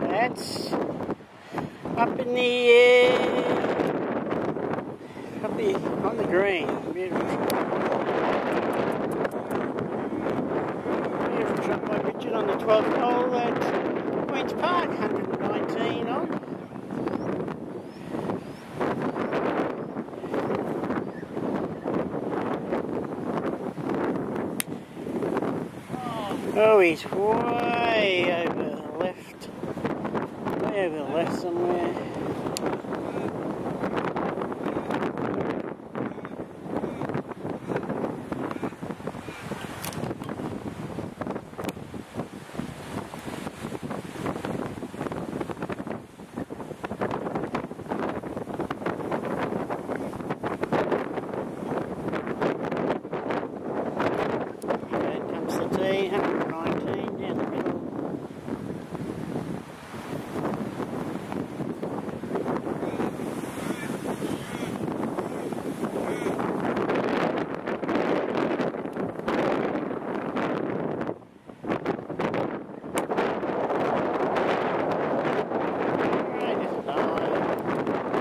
That's up in the air, up the, on the green. Beautiful. Beautiful shot by Richard on the 12th hole at Queen's Park, 119 on. Oh, he's way over the left, way over the left somewhere.